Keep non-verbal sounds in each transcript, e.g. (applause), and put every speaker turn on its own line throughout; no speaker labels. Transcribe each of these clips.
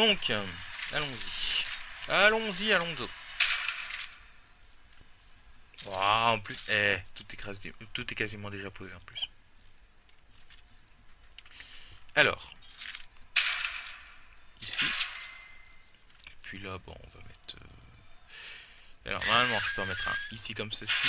Donc, euh, allons-y. Allons-y, allons-y. en plus, eh, tout, est tout est quasiment déjà posé en plus. Alors, ici. Et puis là, bon, on va mettre... Euh, alors, normalement, je peux en mettre un ici comme ceci.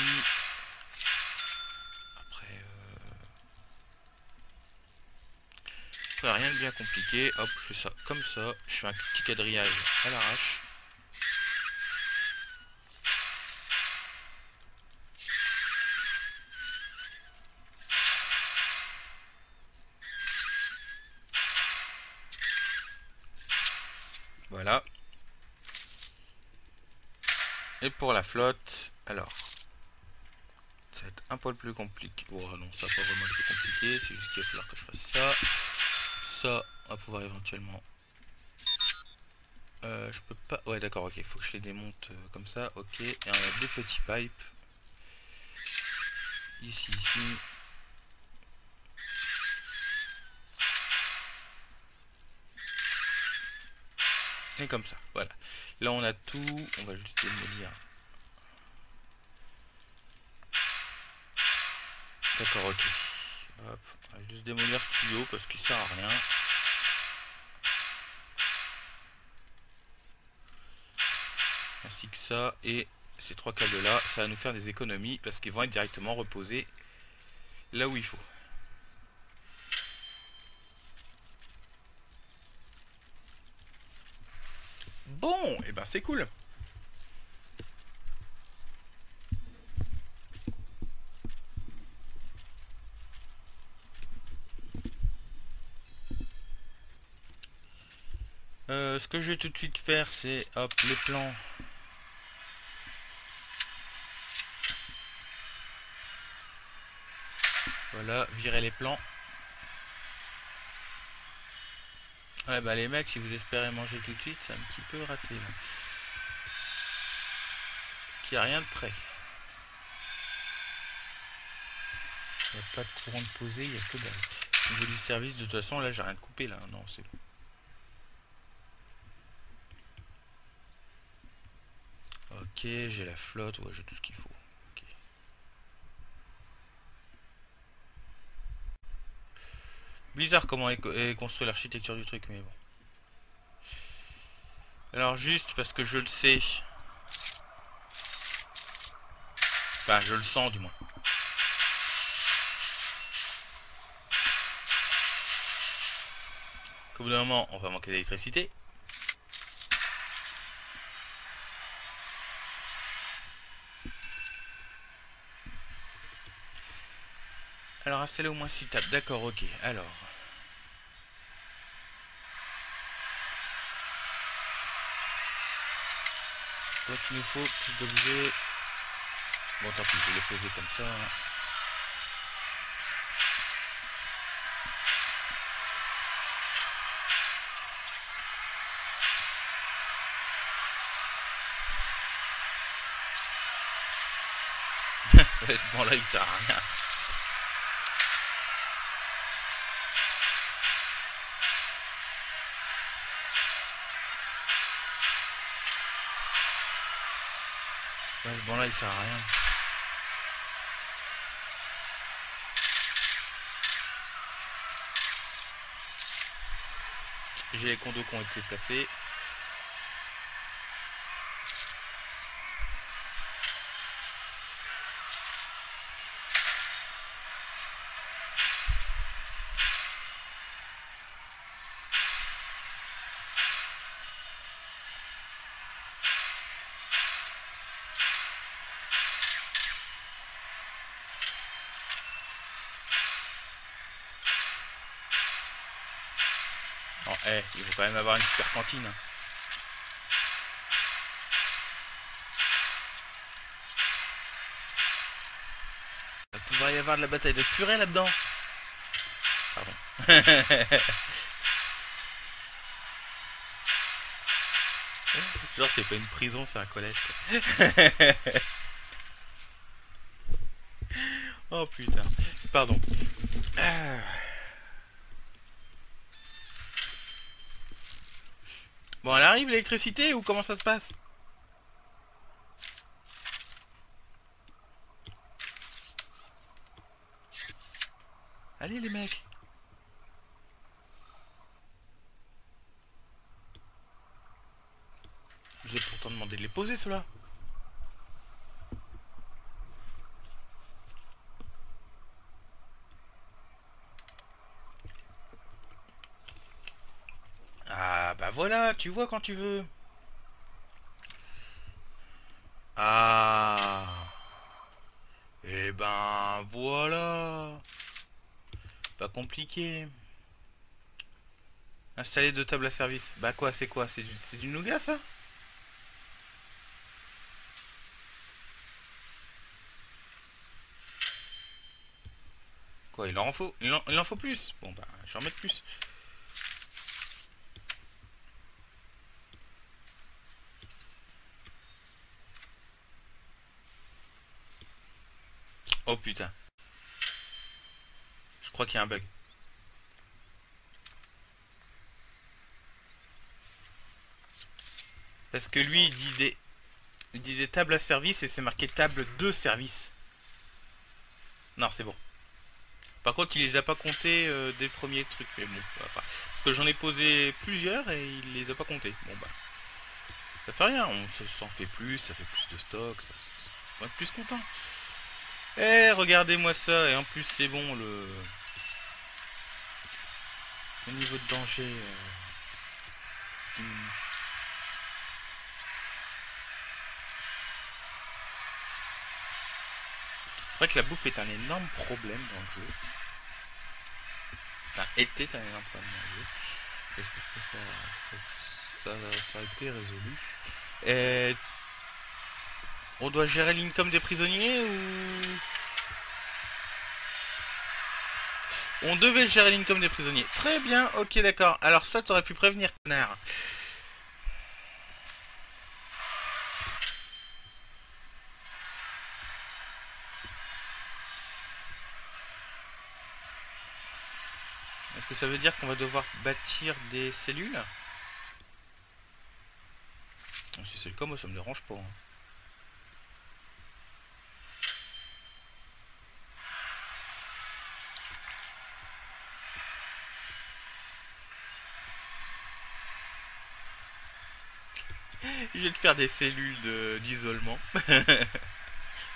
Rien de bien compliqué. Hop, je fais ça comme ça. Je fais un petit quadrillage à l'arrache. Voilà. Et pour la flotte, alors, ça va être un poil plus compliqué. Oh non, ça pas vraiment être compliqué, c'est juste qu'il va falloir que je fasse ça ça, on va pouvoir éventuellement... Euh, je peux pas... Ouais d'accord, ok, faut que je les démonte euh, comme ça, ok. Et on a deux petits pipes. Ici, ici. Et comme ça, voilà. Là on a tout, on va juste démolir. D'accord, ok. Juste démolir ce tuyau parce qu'il sert à rien. Ainsi que ça et ces trois câbles là, ça va nous faire des économies parce qu'ils vont être directement reposés là où il faut. Bon, et eh ben c'est cool. Euh, ce que je vais tout de suite faire, c'est hop les plans. Voilà, virer les plans. Ouais bah les mecs, si vous espérez manger tout de suite, c'est un petit peu raté là. Parce qu'il n'y a rien de prêt. Il n'y a pas de courant de poser, il n'y a que dalle. Au niveau du service, de toute façon, là j'ai rien de coupé là. Non, c'est bon. J'ai la flotte, ouais, j'ai tout ce qu'il faut. Bizarre comment est, construit l'architecture du truc, mais bon. Alors juste parce que je le sais. Enfin, je le sens du moins. Qu'au bout d'un moment, on va manquer d'électricité. Alors installer au moins 6 tables, d'accord, ok. Alors. Donc il nous faut plus d'objets. Bon tant pis, je vais les poser comme ça. (laughs) Bon là il sert à rien. Bon là il sert à rien. J'ai les condos qui ont été placés. Eh, il faut quand même avoir une super cantine. Il va y avoir de la bataille de purée là-dedans. Pardon. (laughs) Genre c'est pas une prison, c'est un collège. (laughs) oh putain. Pardon. Ah. Bon, elle l'électricité ou comment ça se passe? Allez les mecs J'ai pourtant demandé de les poser ceux-là. Ah bah voilà, tu vois quand tu veux. Ah. Eh ben voilà. Pas compliqué. Installer deux tables à service. Bah quoi, c'est quoi? C'est du, du nougat ça? Quoi, il en faut il en, il en faut plus? Bon bah, je vais en mettre plus. Oh putain. Je crois qu'il y a un bug. Parce que lui, il dit des, il dit des tables à service et c'est marqué table de service. Non, c'est bon. Par contre, il les a pas comptés euh, des premiers trucs. Mais bon, parce que j'en ai posé plusieurs et il les a pas comptés. Bon bah, ça fait rien. On s'en fait plus, ça fait plus de stock, ça, on être plus content. Eh, regardez-moi ça. Et en plus, c'est bon le niveau de danger euh, C'est vrai que la bouffe est un énorme problème dans le jeu. Enfin, était un énorme problème dans le jeu. J'espère que ça, a été résolu. Et... On doit gérer l'income des prisonniers ou... On devait gérer l'income des prisonniers. Très bien, ok d'accord. Alors ça t'aurais pu prévenir, connard. ça veut dire qu'on va devoir bâtir des cellules? Si c'est le cas, moi ça me dérange pas. Hein. Te faire des cellules d'isolement. (laughs) Il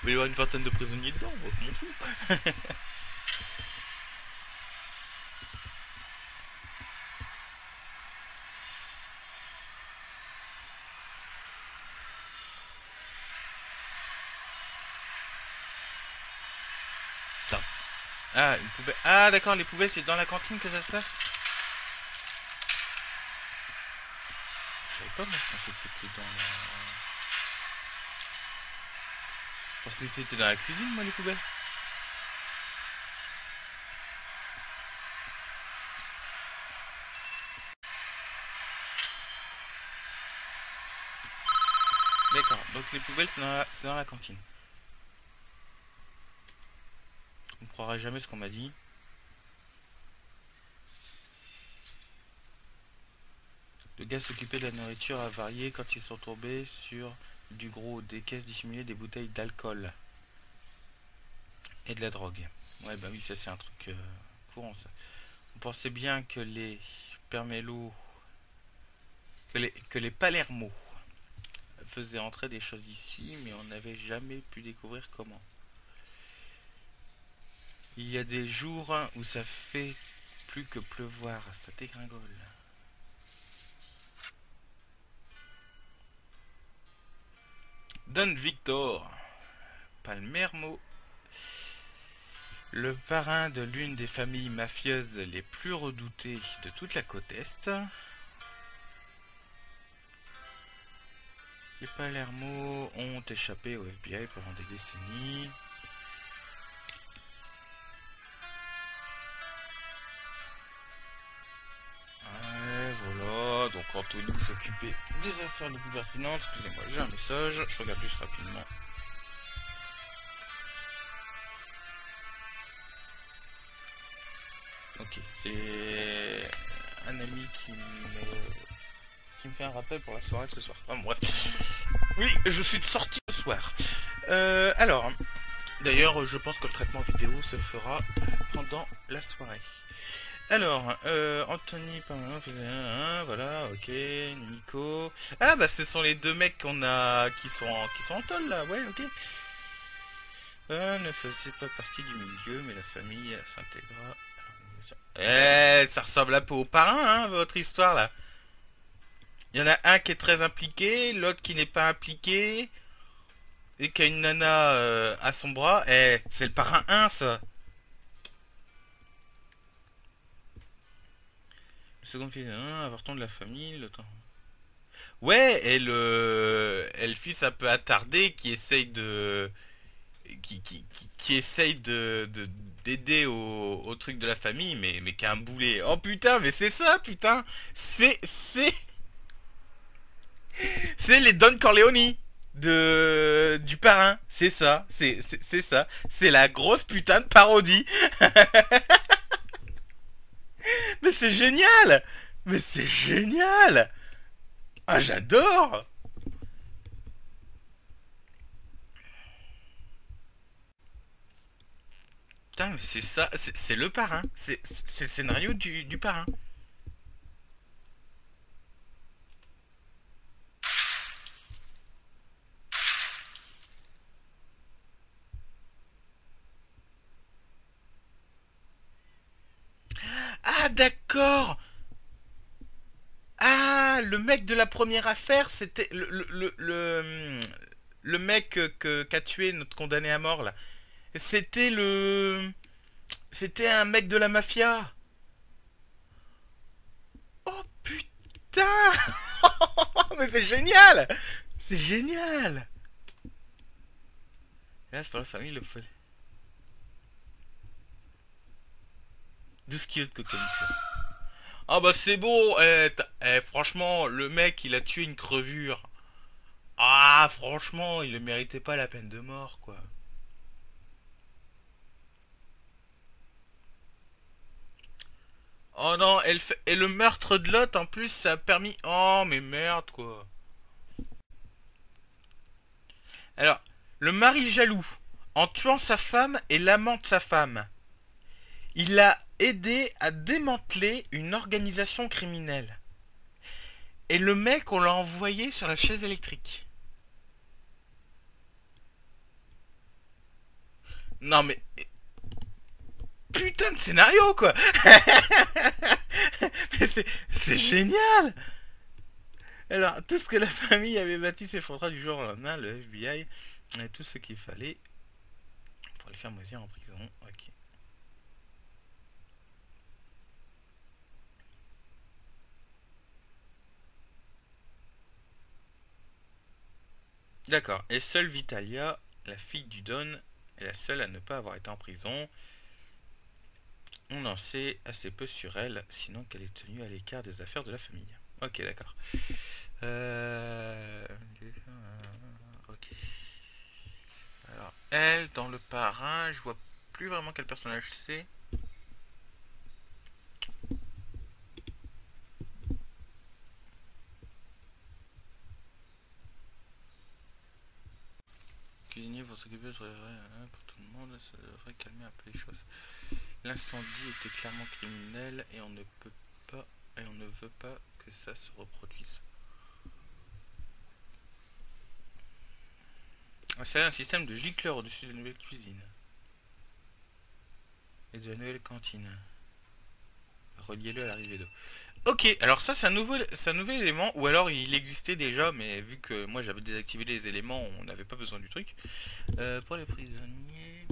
va y avoir une vingtaine de prisonniers dedans, je m'en fous. (laughs) Ah, une poubelle. Ah, d'accord, les poubelles, c'est dans la cantine que ça se passe Je savais pas, moi, je pensais que c'était dans la... Je pensais que c'était dans la cuisine, moi, les poubelles. D'accord, donc les poubelles, c'est dans, dans la cantine. On ne croirait jamais ce qu'on m'a dit. Le gars s'occupait de la nourriture a varié quand ils sont tombés sur du gros, des caisses dissimulées, des bouteilles d'alcool et de la drogue. Ouais bah oui ça c'est un truc euh, courant ça. On pensait bien que les permélos que les, que les Palermo faisaient entrer des choses ici mais on n'avait jamais pu découvrir comment. Il y a des jours où ça fait plus que pleuvoir, ça dégringole. Don Victor, Palmermo, le parrain de l'une des familles mafieuses les plus redoutées de toute la côte Est. Les Palermo ont échappé au FBI pendant des décennies. Anthony s'occuper des affaires les plus pertinentes. Excusez-moi, j'ai un message, je regarde juste rapidement. Ok, c'est un ami qui me me fait un rappel pour la soirée de ce soir. Enfin, bref. Oui, je suis de sortie ce soir. Euh, alors, d'ailleurs, je pense que le traitement vidéo se fera pendant la soirée. Alors, euh, Anthony, voilà, ok, Nico. Ah bah ce sont les deux mecs qu'on a qui sont en, qui sont en là, ouais, ok. Euh, ne faisait pas partie du milieu, mais la famille s'intégra. Eh, ça ressemble un peu au parrain, hein, votre histoire là. Il y en a un qui est très impliqué, l'autre qui n'est pas impliqué, et qui a une nana euh, à son bras. Eh, c'est le parrain 1 ça. Le second fils, un avorton de la famille, le temps. Ouais, et le, le fils un peu attardé qui essaye de... Qui, qui, qui, essaye de d'aider au, au, truc de la famille, mais, mais qui a un boulet. Oh putain, mais c'est ça, putain C'est... C'est... C'est les Don Corleone de du parrain, c'est ça, c'est ça, c'est la grosse putain de parodie. (laughs) Mais c'est génial Mais c'est génial Ah, j'adore Putain, mais c'est ça, c'est le parrain. C'est le scénario du, du parrain. Ah d'accord. Ah le mec de la première affaire c'était le, le, le, mec que qu'a tué notre condamné à mort là. C'était le c'était un mec de la mafia. Oh putain. (laughs) Mais c'est génial. C'est génial. Là c'est pour la famille le folle. 12 kilos de cocaïne. Ah bah c'est beau eh, eh, Franchement, le mec, il a tué une crevure. Ah, franchement, il ne méritait pas la peine de mort, quoi. Oh non, elle fait... et le meurtre de l'autre, en plus, ça a permis... Oh, mais merde, quoi. Alors, le mari jaloux, en tuant sa femme et l'amant de sa femme, il a aidé à démanteler une organisation criminelle. Et le mec, on l'a envoyé sur la chaise électrique. Non mais... Putain de scénario quoi (laughs) C'est génial Alors, tout ce que la famille avait bâti s'effondra du jour au lendemain, le FBI tout ce qu'il fallait pour les faire moisir en prison. Ok. D'accord. Et seule Vitalia, la fille du Don, est la seule à ne pas avoir été en prison. On en sait assez peu sur elle, sinon qu'elle est tenue à l'écart des affaires de la famille. Ok, d'accord. Euh... Ok. Alors, elle, dans le parrain, je vois plus vraiment quel personnage c'est. Cuisinier pour s'occuper hein, pour tout le monde, ça devrait calmer un peu les choses. L'incendie était clairement criminel et on ne peut pas et on ne veut pas que ça se reproduise. C'est un système de gicleur au-dessus de la nouvelle cuisine. Et de la nouvelle cantine. Reliez-le à l'arrivée d'eau. Ok, alors ça c'est un, nouvel, un nouvel élément, ou alors il existait déjà, mais vu que moi j'avais désactivé les éléments, on n'avait pas besoin du truc. Euh, pour les prisonniers...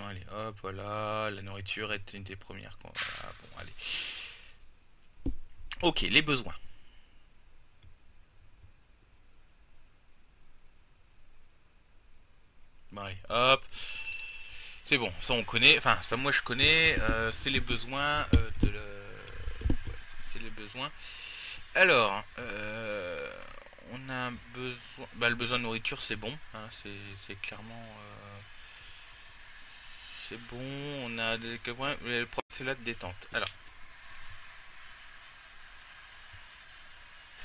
Allez, hop, voilà, la nourriture est une des premières. bon, allez. Ok, les besoins. Bon, hop. C'est bon, ça on connaît, enfin ça moi je connais, euh, c'est les besoins euh, de c'est les besoins. Alors, euh, bah, le besoin de nourriture c'est bon, hein, c'est clairement... C'est bon, on a des le problème c'est la détente. Alors.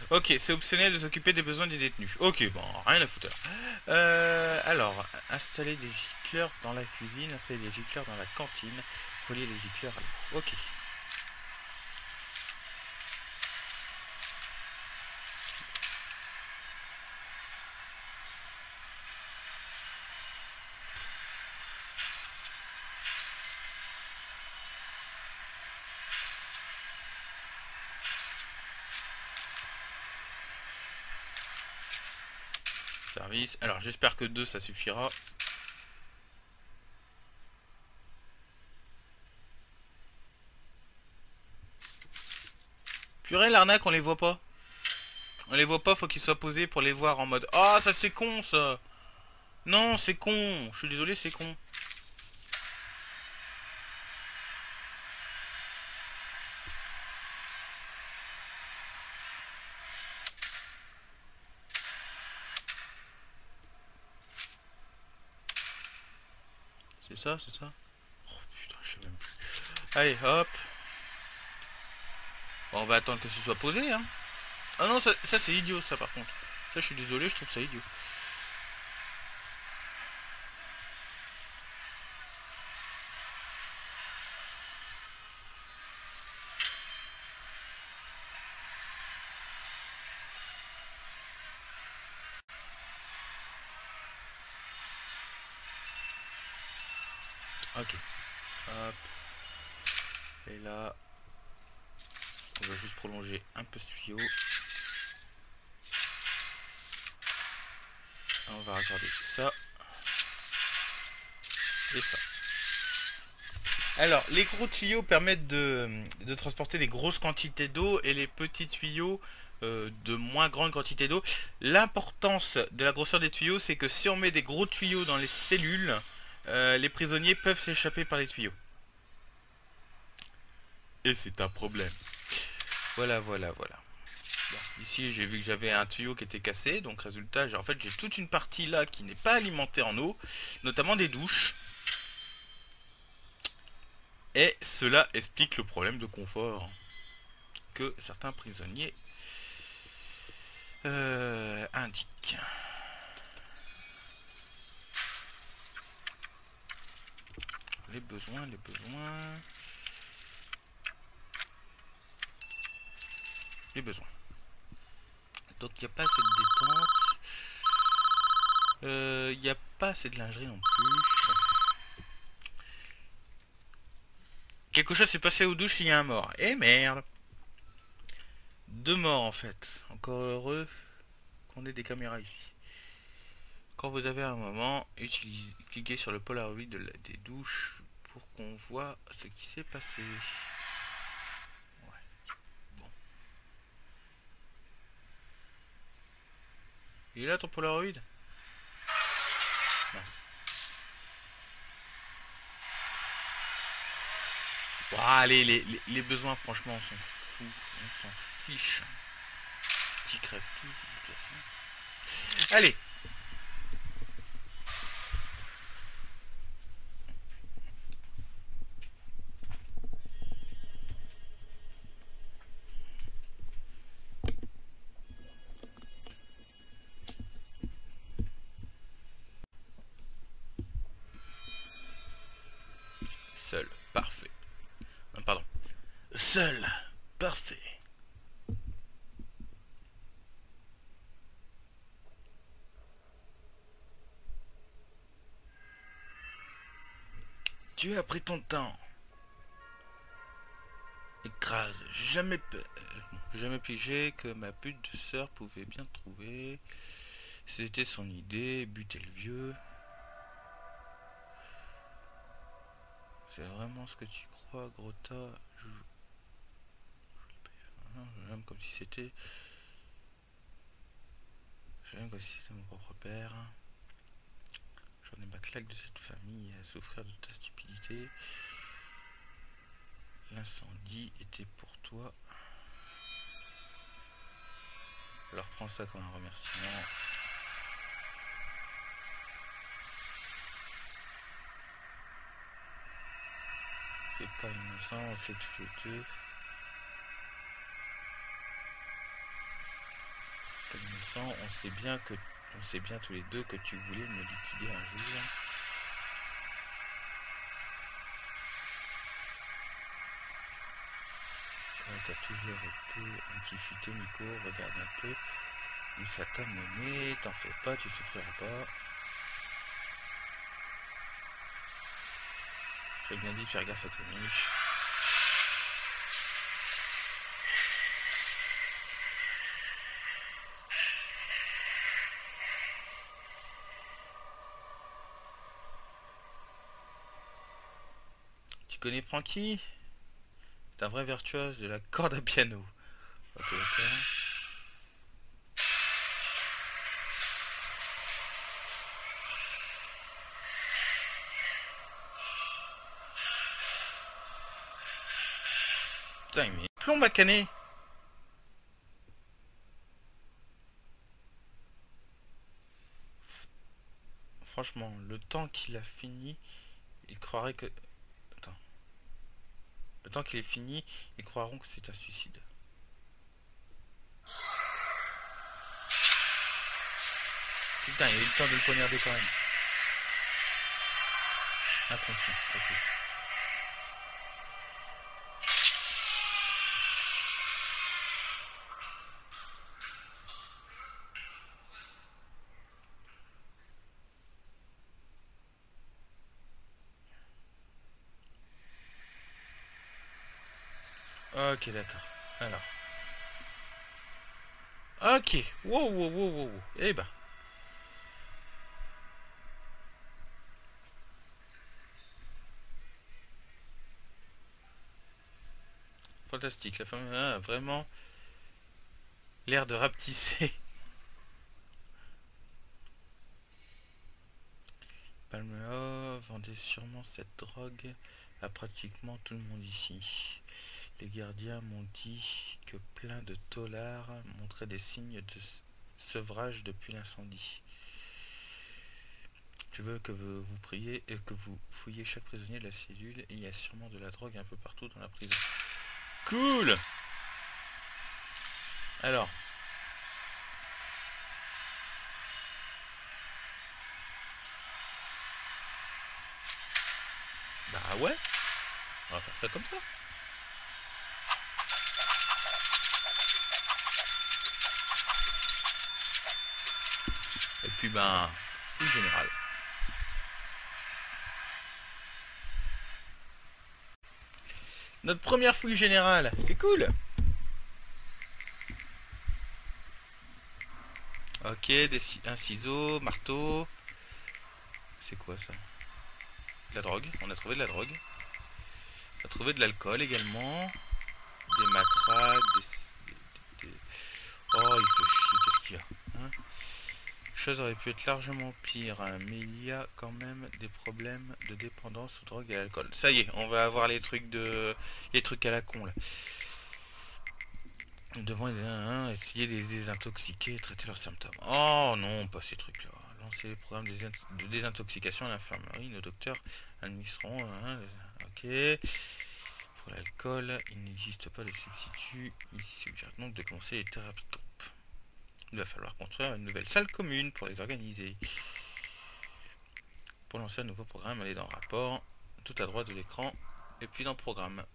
Ok, c'est optionnel de s'occuper des besoins des détenus. Ok, bon, rien à foutre. Euh, alors, installer des gicleurs dans la cuisine, installer des gicleurs dans la cantine, relier les gicleurs à Ok. Alors j'espère que 2 ça suffira. Purée l'arnaque on les voit pas. On les voit pas, faut qu'ils soient posés pour les voir en mode Ah ça c'est con ça Non c'est con Je suis désolé c'est con. C'est ça? Oh même plus. Allez, hop. on va attendre que ce soit posé, hein. Ah non, ça, ça c'est idiot, ça par contre. Ça, je suis désolé, je trouve ça idiot. Ok. Hop. Et là, on va juste prolonger un peu ce tuyau. On va regarder ça. Et ça. Alors, les gros tuyaux permettent de, transporter des grosses quantités d'eau et les petits tuyaux euh, de moins grandes quantités d'eau. L'importance de la grosseur des tuyaux, c'est que si on met des gros tuyaux dans les cellules, euh, les prisonniers peuvent s'échapper par les tuyaux. Et c'est un problème. Voilà, voilà, voilà. ici, j'ai vu que j'avais un tuyau qui était cassé. Donc, résultat, en fait, j'ai toute une partie là qui n'est pas alimentée en eau. Notamment des douches. Et cela explique le problème de confort que certains prisonniers euh, indiquent. Les besoins, les besoins. Les besoins. Donc il n'y a pas assez de détente. Euh, il n'y a pas assez de lingerie non plus. Quelque chose s'est passé aux douches, il y a un mort. Eh merde Deux morts en fait. Encore heureux qu'on ait des caméras ici. Quand vous avez un moment, utilisez, cliquez sur le Polaroid de des douches qu'on voit ce qui s'est passé. Bon. Il est là ton Polaroid? Allez, les, besoins, franchement, on s'en fout. On s'en fiche. Qui crève tout, de toute façon. Allez, Tu as pris ton temps. Écrase. Jamais, jamais pigé que ma pute de sœur pouvait bien trouver. C'était son idée, buter le vieux. C'est vraiment ce que tu crois, Grota J'aime comme si c'était... J'aime comme si c'était mon propre père sur les matelas de cette famille à souffrir de ta stupidité. L'incendie était pour toi. Alors prends ça comme un remerciement. Fais pas innocent, on sait tout les deux. Pas innocent, on sait bien que on sait bien tous les deux que tu voulais me liquider un jour. Ouais, t'as toujours été un petit futé Nico, regarde un peu où ça t'a mené, t'en fais pas, tu souffriras pas. J'ai bien dit de faire gaffe à tes niches. Tu connais Francky C'est un vrai virtuose de la corde à piano. Ok, d'accord. Putain, mais plomb à canet Franchement, le temps qu'il a fini, il croirait que... Le temps qu'il est fini, ils croiront que c'est un suicide. Putain, il a eu le temps de le poignarder quand même. Inconscient, ok. D'accord. Alors. Ok. Wow, wow, wow, wow. Eh ben. Fantastique. La femme a vraiment l'air de rapetisser. (laughs) Palmela vendait sûrement cette drogue à pratiquement tout le monde ici. Les gardiens m'ont dit que plein de tollards montraient des signes de sevrage depuis l'incendie. Je veux que vous, vous priez et que vous fouillez chaque prisonnier de la cellule. Il y a sûrement de la drogue un peu partout dans la prison. Cool Alors. Bah ouais. On va faire ça comme ça. Ben, fouille. Notre première fouille générale, c'est cool Ok, des, un ciseau, marteau. C'est quoi ça? De la drogue, on a trouvé de la drogue. On a trouvé de l'alcool également. Des matraques, des, Oh, il fait chier, qu'est-ce qu'il y a? Aurait pu être largement pire, hein, mais il y a quand même des problèmes de dépendance aux drogues et à l'alcool. Ça y est, on va avoir les trucs de les trucs à la con là. Nous devons essayer de désintoxiquer et traiter leurs symptômes. Oh non, pas ces trucs-là. Lancer les programmes de désintoxication à l'infirmerie. Nos docteurs administreront. Ok. Pour l'alcool, il n'existe pas de substitut. Il suggère donc de commencer les thérapies il va falloir construire une nouvelle salle commune pour les organiser. Pour lancer un nouveau programme, allez dans rapport, tout à droite de l'écran, et puis dans programme.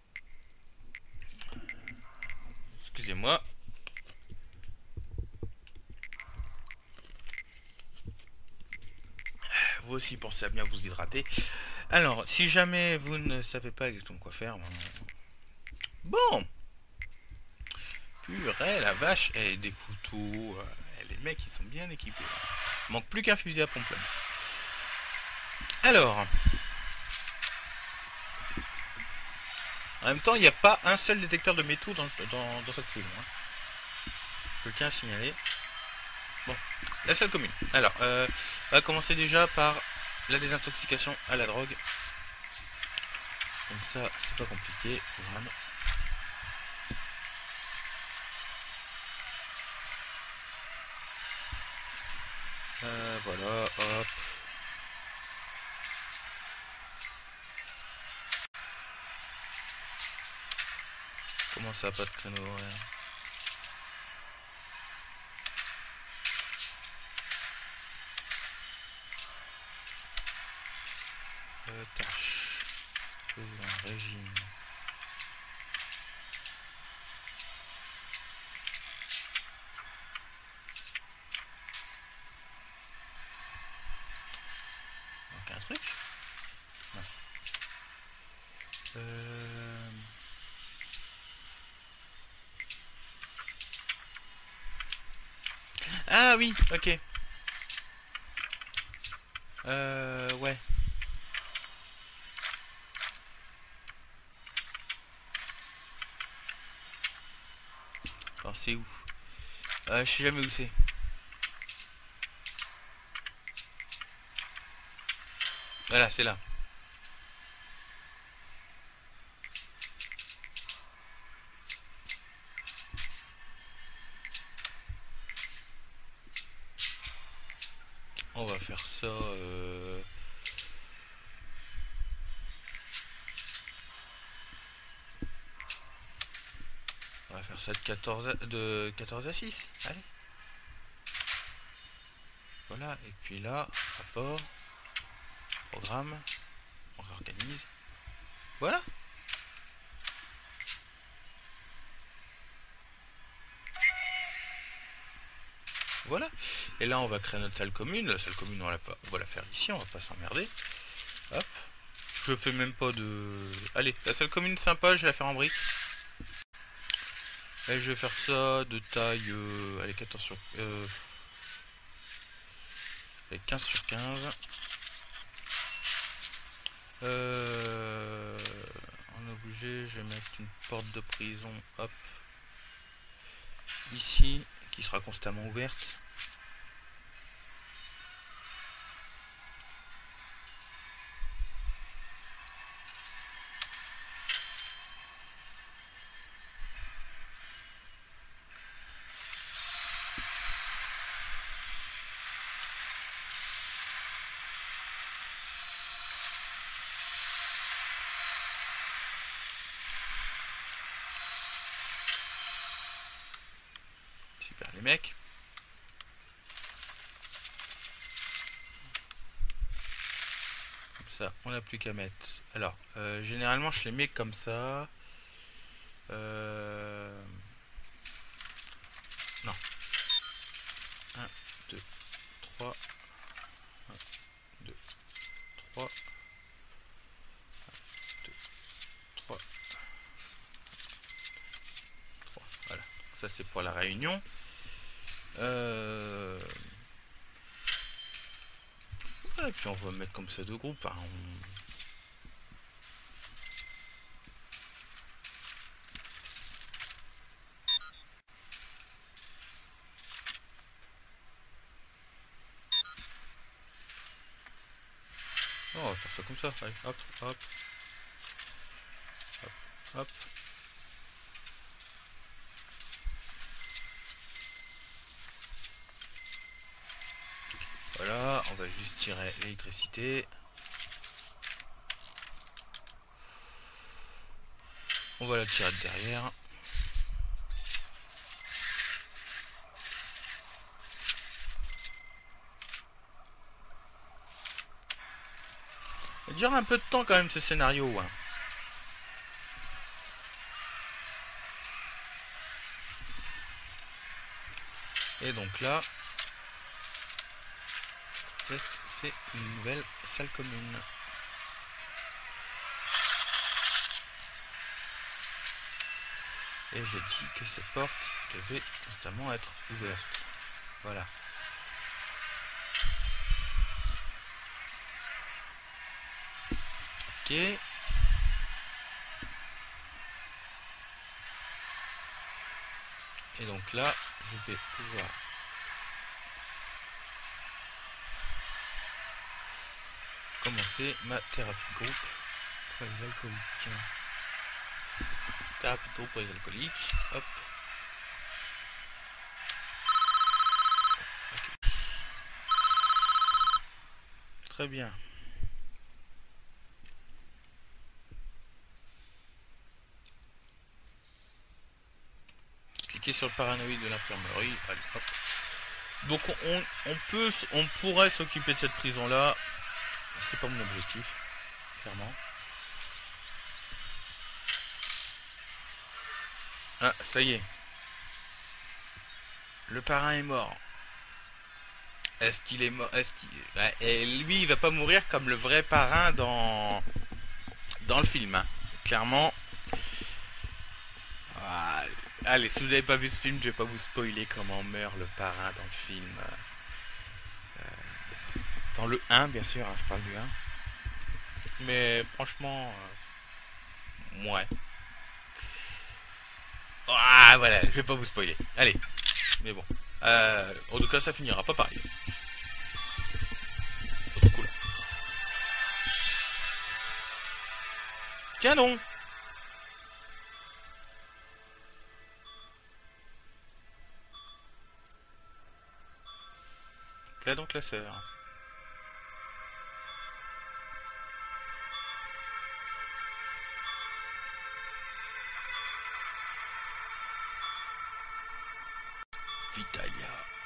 Excusez-moi. Vous aussi pensez à bien vous hydrater. Alors, si jamais vous ne savez pas exactement quoi faire, bon, la vache, et des couteaux. Euh, les mecs, ils sont bien équipés. Manque plus qu'un fusil à pompe. Alors. En même temps, il n'y a pas un seul détecteur de métaux dans, cette prison. Hein. Je tiens à signaler. Bon, la salle commune. Alors, euh, on va commencer déjà par la désintoxication à la drogue. Donc ça, c'est pas compliqué. Euh, voilà, hop. Comment ça, pas de créneau horaire euh, un régime. Oui, ok. Euh, ouais. Alors c'est où? Euh, Je sais jamais où c'est. Voilà, c'est là. On va faire ça. Euh... On va faire de 14 à, de 14 à 6. Allez. Voilà. Et puis là, rapport, programme, on réorganise. Voilà. Voilà. Et là, on va créer notre salle commune. La salle commune, on on va la faire ici. On va pas s'emmerder. Hop. Je fais même pas de... Allez, la salle commune sympa, je vais la faire en briques. Et je vais faire ça de taille... Euh, allez, 14 sur... Euh, 15 sur 15. Euh, on obligé, je vais mettre une porte de prison, hop, ici, qui sera constamment ouverte. Super les mecs. Comme ça, on n'a plus qu'à mettre. Alors, euh, généralement, je les mets comme ça. Euh... Non. 1, 2, 3. 1, 2, 3. 1, 2, 3. 3. Voilà. Ça, c'est pour la réunion. Euh... Ouais, et puis on va mettre comme ça deux groupes. hein, on- va faire ça comme ça. Hop, hop. Hop, hop. Voilà, on va juste tirer l'électricité. On va la tirer de derrière. Ça dure un peu de temps quand même ce scénario. hein. Et donc là, c'est une nouvelle salle commune. Et j'ai dit que ces portes devaient constamment être ouvertes. Voilà. Ok. Et donc là, je vais pouvoir ma thérapie groupe pour les alcooliques. Thérapie groupe pour les alcooliques. Hop. Très bien. attaquer sur le paranoïde de l'infirmerie. Donc on, on peut, on pourrait s'occuper de cette prison là. C'est pas mon objectif, clairement. Ah, ça y est. Le parrain est mort. Est-ce qu'il est mort? Est-ce qu'il... et lui, il va pas mourir comme le vrai parrain dans dans le film. Hein. Clairement. Ah, allez, si vous n'avez pas vu ce film, je vais pas vous spoiler comment meurt le parrain dans le film. Dans le 1, bien sûr, hein, je parle du 1. Mais franchement, euh, ouais. Ah voilà, je vais pas vous spoiler. Allez. Mais bon. Euh, en tout cas, ça finira pas pareil. Cool. Canon Là donc la sœur? Vitalia.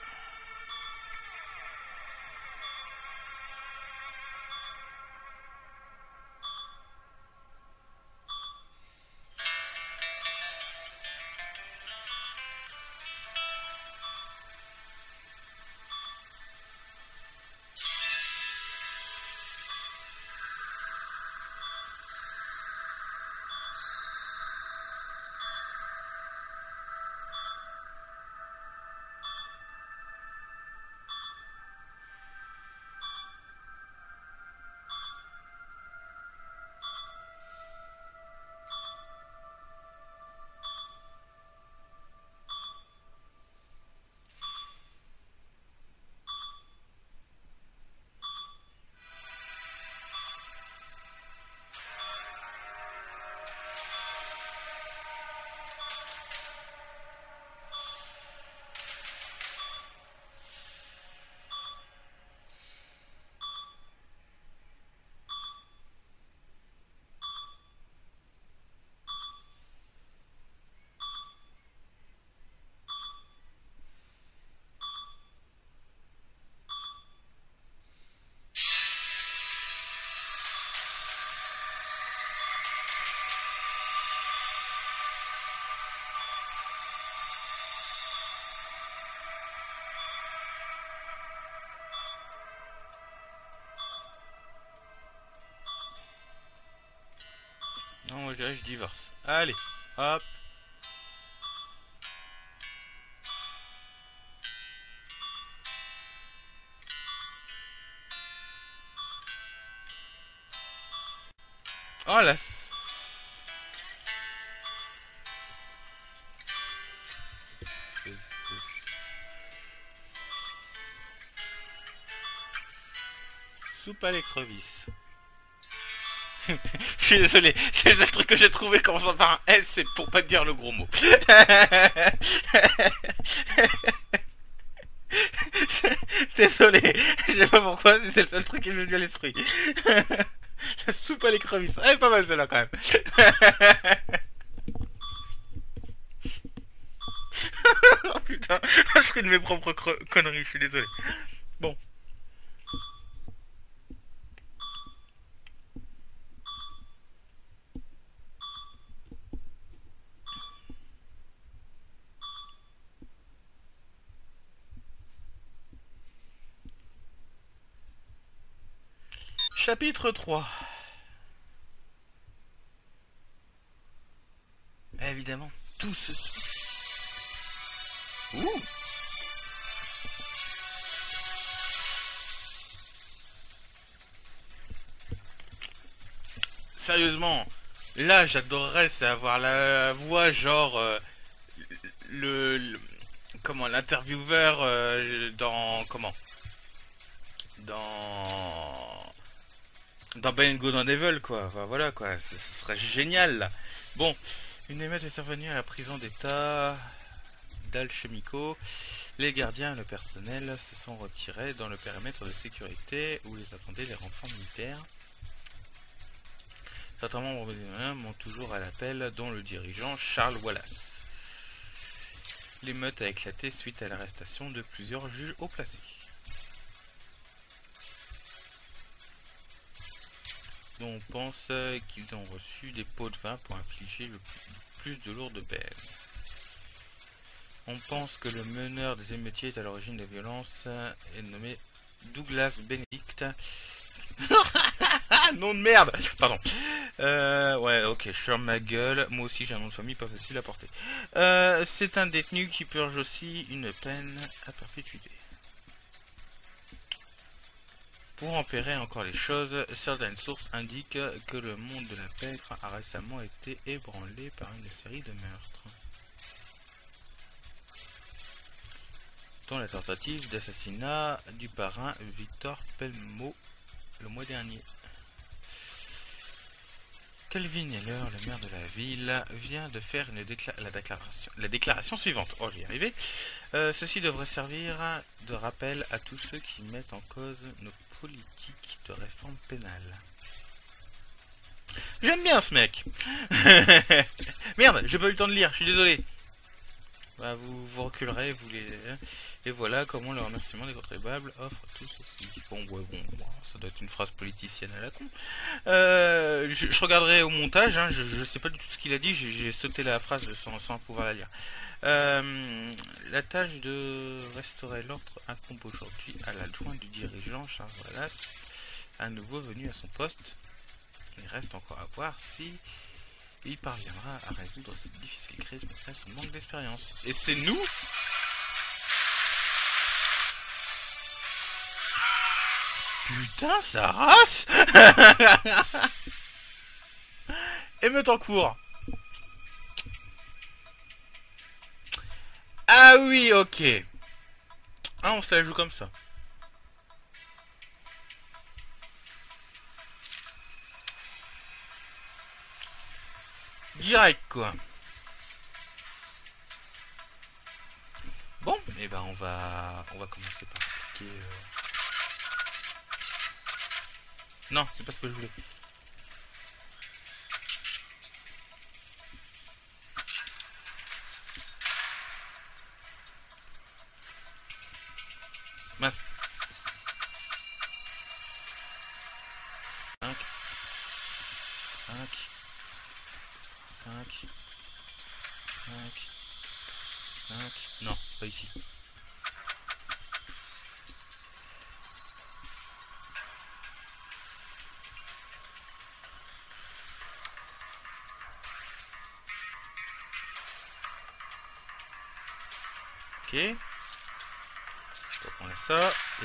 Je divorce. Allez, hop. Oh Soupe à l'écrevisse. (laughs) Désolé, c'est le seul truc que j'ai trouvé commençant par un S, c'est pour pas dire le gros mot. (laughs) désolé, je sais pas pourquoi, c'est le seul truc qui me vient à l'esprit. La soupe à l'écrevisse, elle est pas mal celle-là quand même. (laughs) oh putain, je serai de mes propres conneries, je suis désolé. Bon. Chapitre 3 Évidemment, tout ceci. Ouh. Sérieusement, là j'adorerais savoir la voix genre euh, le, comment l'intervieweur euh, dans comment? Dans dans Ben Go dans Devil quoi. voilà quoi, ce, serait génial. Bon, une émeute est survenue à la prison d'état d'Alchemico. Les gardiens et le personnel se sont retirés dans le périmètre de sécurité où les attendaient les renforts militaires. Certains membres montent toujours à l'appel, dont le dirigeant Charles Wallace. L'émeute a éclaté suite à l'arrestation de plusieurs juges haut placés. On pense qu'ils ont reçu des pots de vin pour infliger le plus de lourdes peines. On pense que le meneur des émeutiers est à l'origine de violences et nommé Douglas Benedict. (laughs) nom de merde Pardon. Euh, ouais, ok, je ferme ma gueule. Moi aussi, j'ai un nom de famille pas facile à porter. Euh, c'est un détenu qui purge aussi une peine à perpétuité. Pour empirer encore les choses, certaines sources indiquent que le monde de la pègre a récemment été ébranlé par une série de meurtres. dont la tentative d'assassinat du parrain Victor Pelmo le mois dernier. Calvin Heller, le maire de la ville, vient de faire la, déclaration, la déclaration suivante. Oh, j'y arrivé. Euh, ceci devrait servir de rappel à tous ceux qui mettent en cause nos politiques de réforme pénale. J'aime bien ce mec (laughs) Merde, j'ai pas eu le temps de lire, je suis désolé. Bah, vous, vous reculerez, vous les... Et voilà comment le remerciement des contribuables offre tout ceci. Bon, ouais, bon, ça doit être une phrase politicienne à la con. Euh, je, regarderai au montage, hein, je, ne sais pas du tout ce qu'il a dit, j'ai sauté la phrase sans, pouvoir la lire. Euh, la tâche de restaurer l'ordre incombe aujourd'hui à l'adjoint du dirigeant Charles Wallace, à nouveau venu à son poste. Il reste encore à voir si il parviendra à résoudre cette difficile crise malgré son manque d'expérience. Et c'est nous Putain, ça race (laughs) Émeute en cours. Ah oui, ok. Ah, on se la joue comme ça. Direct, quoi. Bon, et eh ben on va on va commencer par cliquer... Euh, non, c'est pas ce que je voulais.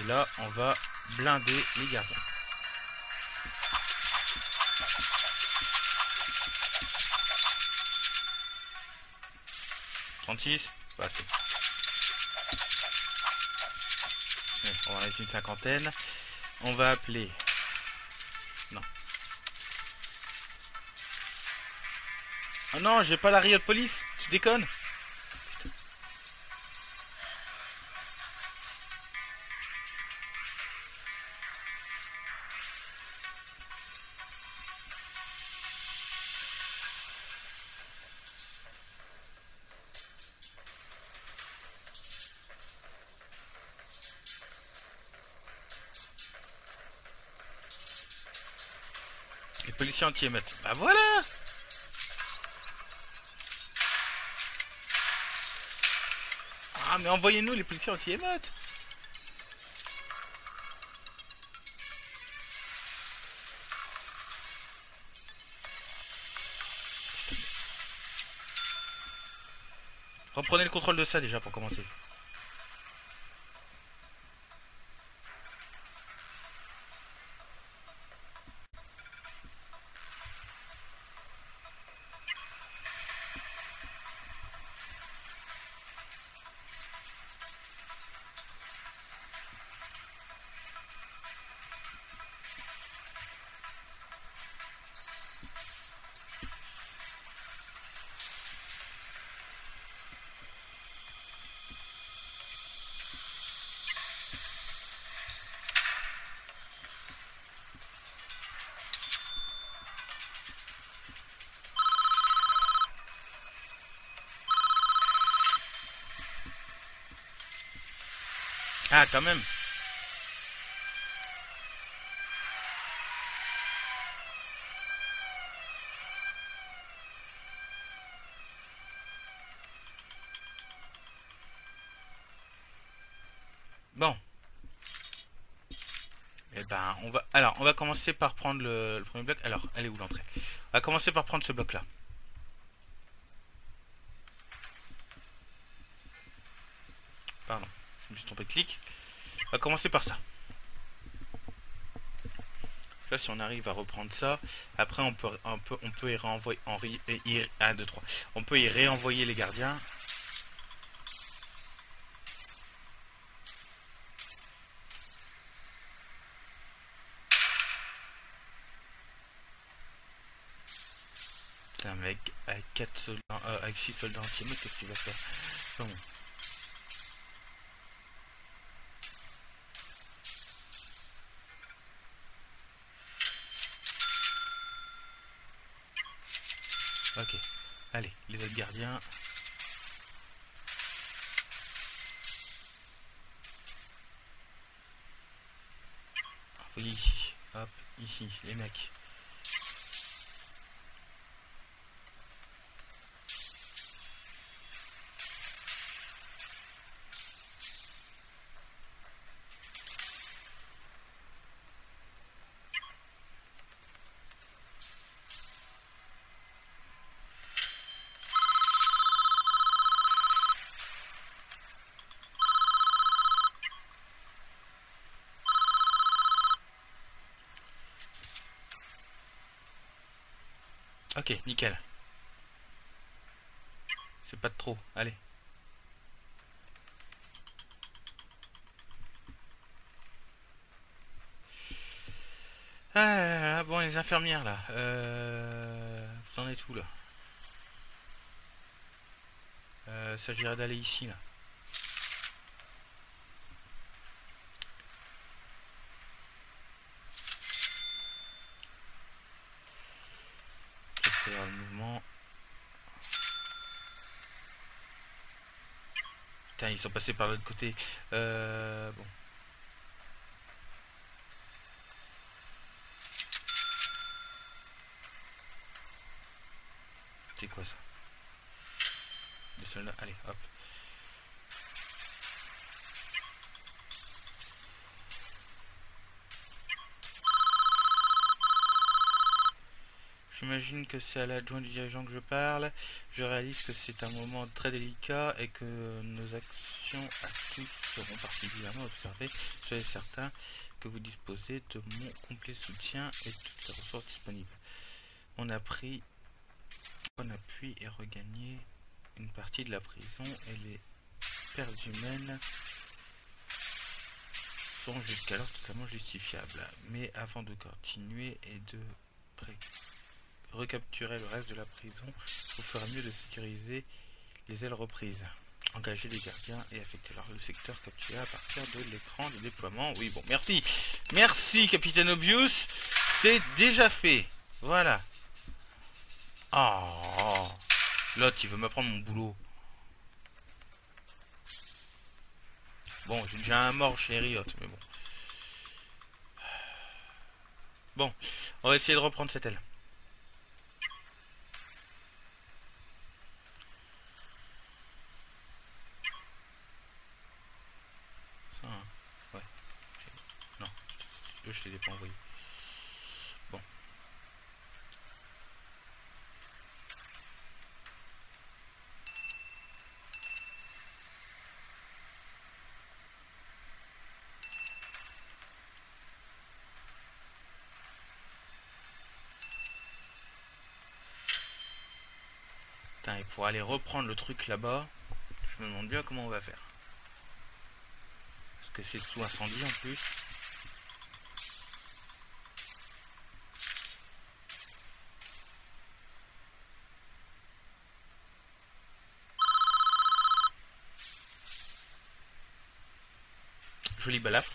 Là, on va blinder les gardiens. « 36, pas assez. on va mettre une cinquantaine. On va appeler... Non. Oh non, j'ai pas la riot police. Tu déconnes policiers anti-émeute. Bah voilà Ah mais envoyez-nous les policiers anti-émeute Reprenez le contrôle de ça déjà pour commencer. Ah, quand même Bon. Eh ben, on va... Alors, on va commencer par prendre le, premier bloc. Alors, elle est où l'entrée? On va commencer par prendre ce bloc-là. Pardon, je me suis de clic. On va commencer par ça. Là, si on arrive à reprendre ça, après on peut, on peut, on peut y renvoyer, en, 1, 2, 3. On peut y réenvoyer les gardiens. un mec avec 4 soldats, euh, avec 6 soldats entiers, qu'est-ce qu'il va faire? Bon. Ok, allez, les gardiens. Voyez ici, hop, ici, les mecs. Ok, nickel. C'est pas de trop, allez. Ah, bon, les infirmières, là. Euh, vous en êtes où, là? Euh, S'agirait d'aller ici, là. le mouvement. Putain, ils sont passés par l'autre côté. Euh, bon. C'est quoi ça? Des soldats. Allez, hop. J'imagine que c'est à l'adjoint du dirigeant que je parle. Je réalise que c'est un moment très délicat et que nos actions à tous seront particulièrement observées. Soyez certain que vous disposez de mon complet soutien et toutes les ressources disponibles. On a pris on appui et regagné une partie de la prison et les pertes humaines sont jusqu'alors totalement justifiables. Mais avant de continuer et de recapturer le reste de la prison, vous fera mieux de sécuriser les ailes reprises. Engager les gardiens et affecter leur le secteur capturé à partir de l'écran de déploiement. Oui, bon, merci. Merci, capitaine Obvious. C'est déjà fait. Voilà. Oh. L'autre, il veut me prendre mon boulot. Bon, j'ai déjà un mort chez Riot, mais bon. Bon, on va essayer de reprendre cette aile. Je te l'ai pas envoyé. Bon. et pour aller reprendre le truc là-bas, je me demande bien comment on va faire. Parce que c'est sous incendie en plus. Joli balafre.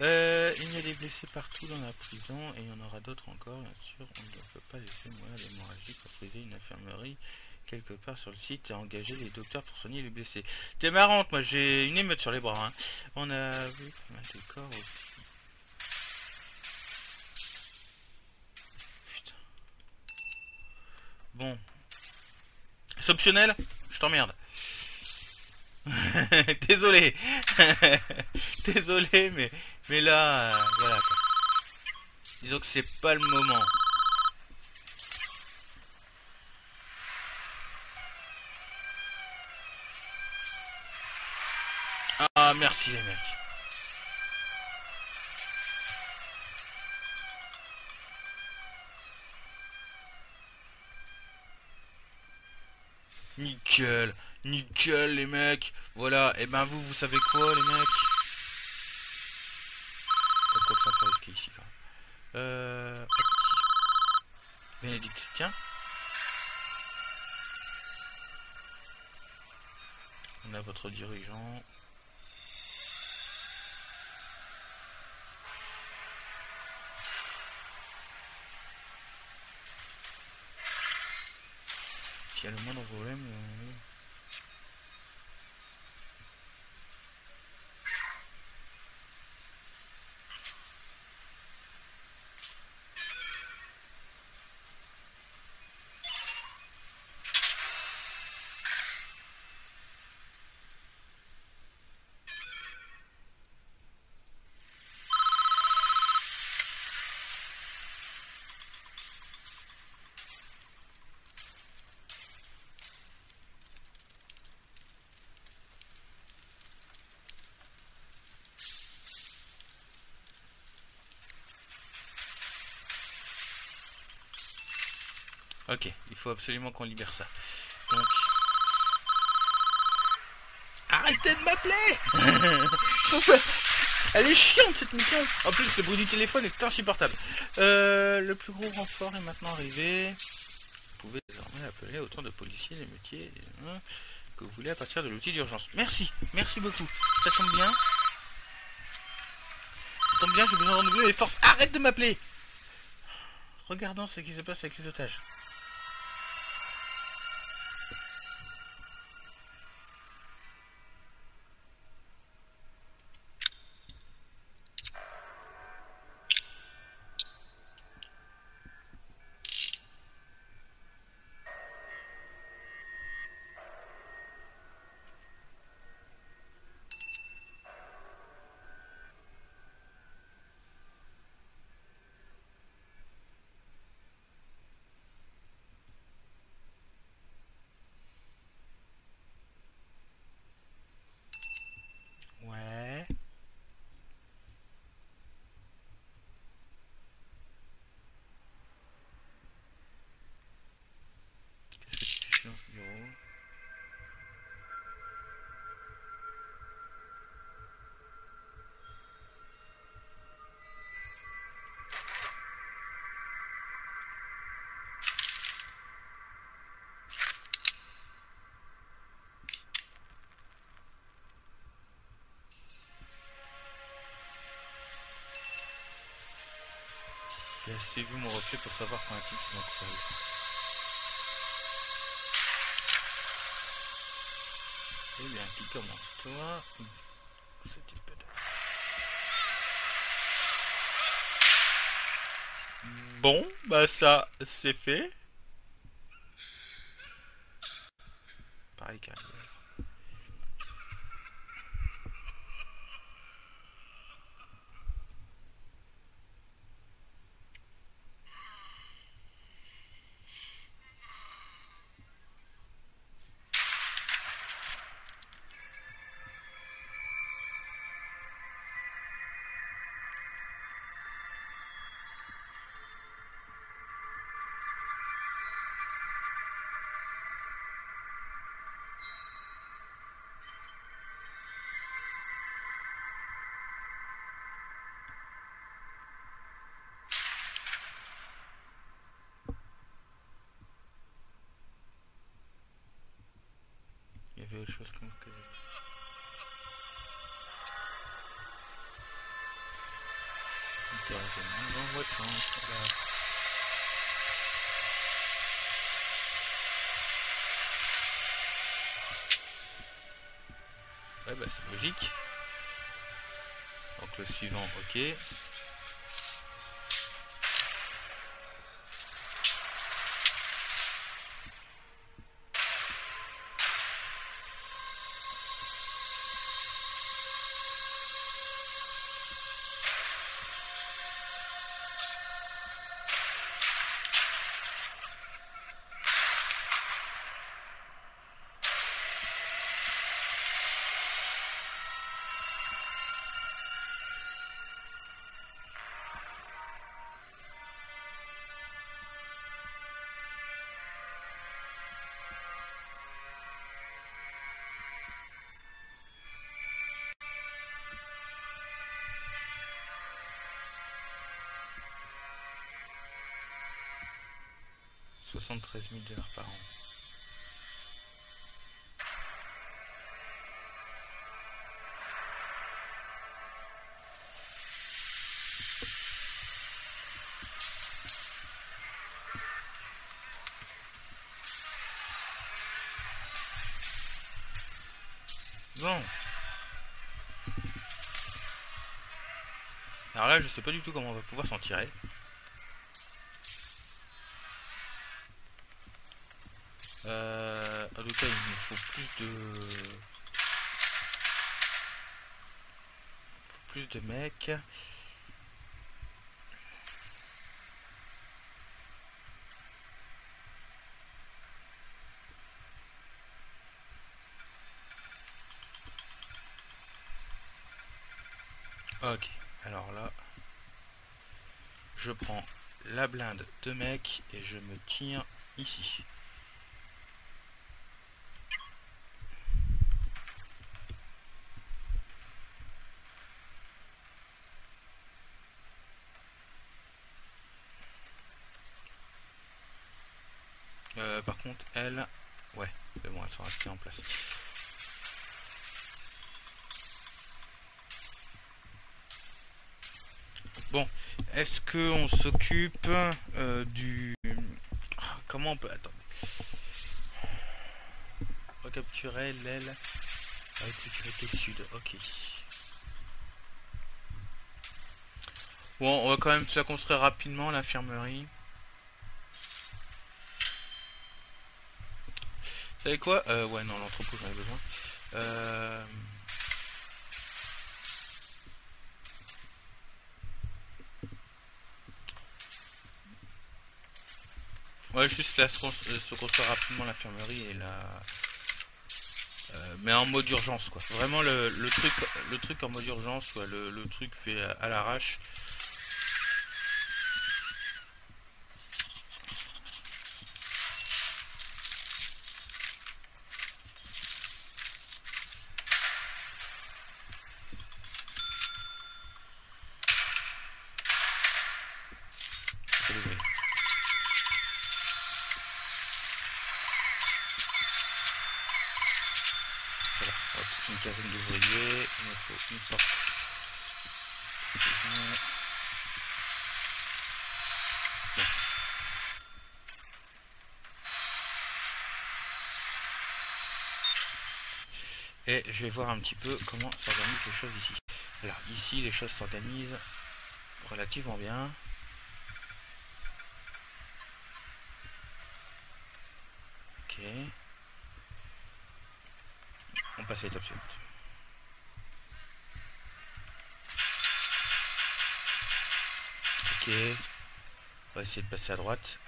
Euh, il y a des blessés partout dans la prison et il y en aura d'autres encore, bien sûr. On ne peut pas laisser mourir l'hémorragie pour briser une infirmerie quelque part sur le site et engager les docteurs pour soigner les blessés. T'es marrante, moi j'ai une émeute sur les bras. Hein. On a vu pas mal de corps aussi. Bon. C'est optionnel? Je t'emmerde. (laughs) Désolé. (laughs) Désolé, mais, là, voilà quoi. Disons que c'est pas le moment. Ah, merci les mecs. Nickel, nickel les mecs. Voilà, et eh ben vous, vous savez quoi les mecs? Oh, Quoi que c'est un peu risqué ici même. Euh... Bénédicte, tiens. On a votre dirigeant. S'il y a le moindre problème... Euh... Ok, il faut absolument qu'on libère ça. Donc... Arrêtez de m'appeler (laughs) Elle est chiante cette mission En plus, le bruit du téléphone est insupportable. Euh, le plus gros renfort est maintenant arrivé. Vous pouvez désormais appeler autant de policiers, les métiers que vous voulez à partir de l'outil d'urgence. Merci, merci beaucoup. Ça tombe bien. Ça tombe bien, j'ai besoin de renouveler les forces. Arrête de m'appeler Regardons ce qui se passe avec les otages. J'ai assez vu mon reflet pour savoir quand un type sont incroyable. Eh bien, qui commence toi Ce type de... Bon, bah ça, c'est fait. chose comme que Intervenant. Ouais bah c'est logique. Donc le suivant, ok. 73 000 dollars par an. Bon. Alors là, je sais pas du tout comment on va pouvoir s'en tirer. Euh, tout cas, il me faut plus de... plus de mecs. Ok, alors là, je prends la blinde de mecs et je me tire ici. Euh, par contre, elle... Ouais, c'est en place. Bon, est-ce qu'on s'occupe euh, du... Ah, comment on peut... Attends. Recapturer l'aile avec sécurité sud, ok. Bon, on va quand même se construire rapidement, l'infirmerie. Savez quoi euh, Ouais, non, l'entrepôt, j'en ai besoin. Euh... Ouais, juste là, se, construire rapidement l'infirmerie et la... Euh, mais en mode urgence, quoi. Vraiment, le, truc le truc en mode urgence, le truc fait à l'arrache. Je vais voir un petit peu comment s'organisent les choses ici. Alors ici les choses s'organisent relativement bien. Ok. On passe à l'étape suivante. Ok. On va essayer de passer à droite.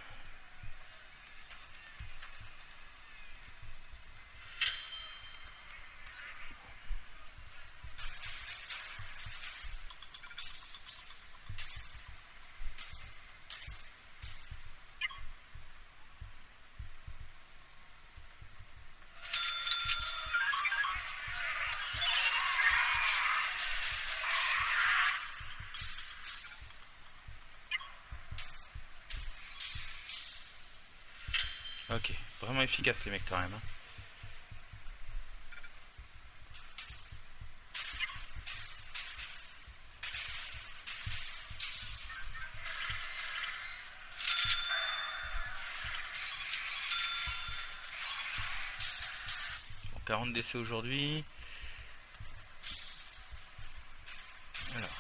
efficaces les mecs quand même. Hein. Bon, 40 décès aujourd'hui. Alors.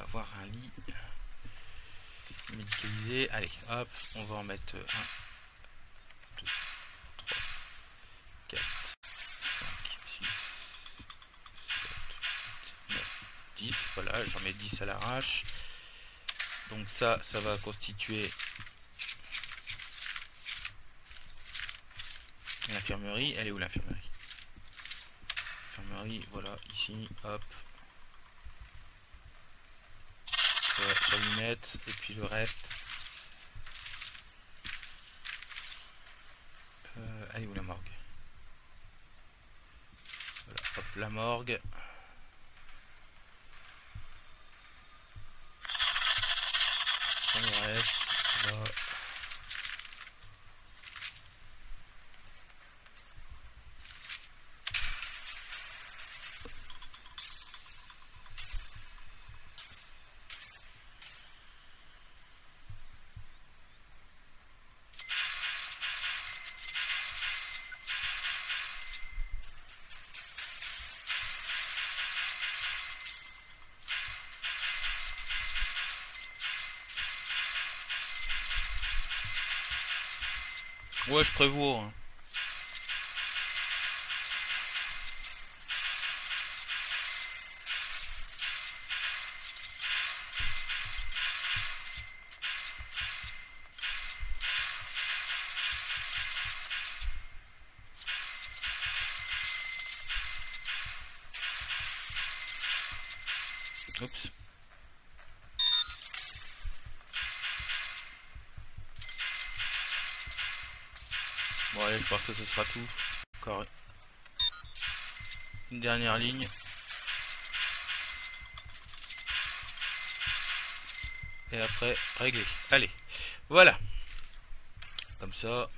Avoir un lit médicalisé. Allez, hop, on va en mettre 1, 2, 3, 4, 5, 6, 7, 8, 9, 10. Voilà, j'en mets 10 à l'arrache. Donc ça, ça va constituer l'infirmerie. Elle est où l'infirmerie? Infirmerie, voilà, ici, hop. Sur lunette, et puis le reste. Euh, est où la morgue? Voilà, hop, la morgue. le reste, là. Ouais, je prévois. Hein. Oups. Je pense que ce sera tout. Encore une dernière ligne. Et après, régler. Allez, voilà. Comme ça.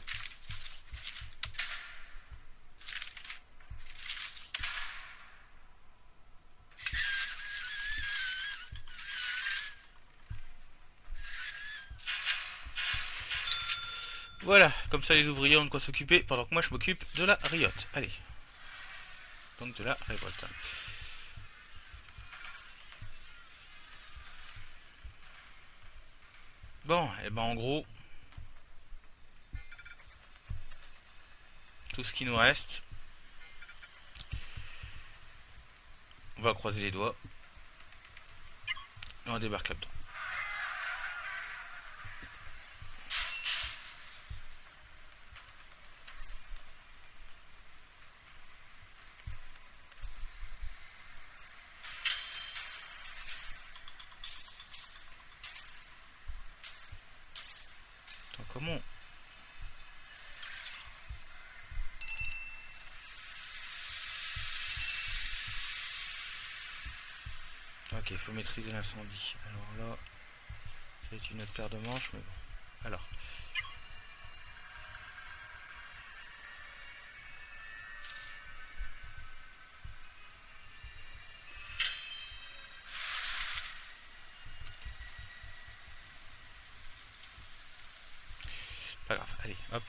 Voilà, comme ça les ouvriers ont de quoi s'occuper pendant que moi je m'occupe de la riotte. Allez. Donc de la révolte. Bon, et eh ben en gros, tout ce qui nous reste, on va croiser les doigts et on débarque là-dedans. comment Ok, il faut maîtriser l'incendie. Alors là, c'est une autre paire de manches, mais bon. Alors. Pas grave, allez, hop.